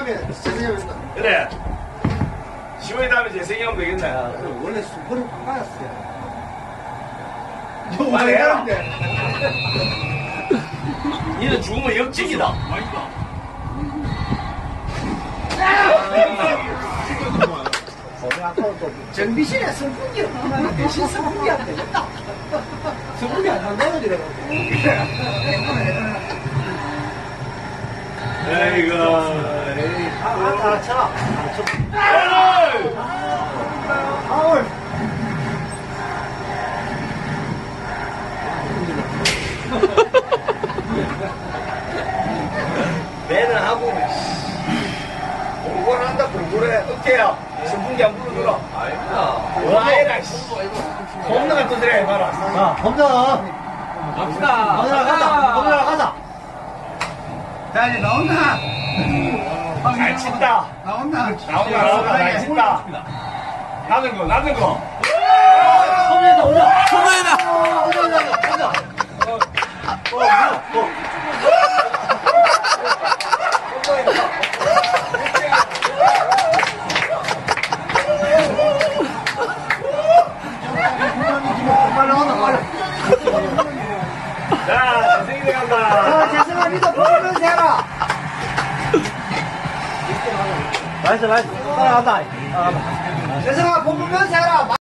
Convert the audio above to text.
다음에 재생해본다. 그래. 10월 다음에 재생하면 되겠네. 원래 수포는 반가웠어요. 많이 해라. 니는 죽으면 역직이다. 정비실에 선풍기 하나 대신 선풍기 안 되겠다. 선풍기 안 한다고 그래가지고. 에이구. 아, 아, 아, 차. 아, 저, 에이! 아울. 매는 하고. 자, 이제 나온다. 잘 친다. 나온다. 나온다, 나온다, 잘 친다. 나는 거, 나는 거. 홈런이다, 홈런. 홈런이다. 아, 홈런이다, 홈런. 빨리 나온다, 빨리. 자, 재생이 자, 니도 보면서 나이스, 나이스. 따라간다. 따라간다. 재승아, 보면서 해라.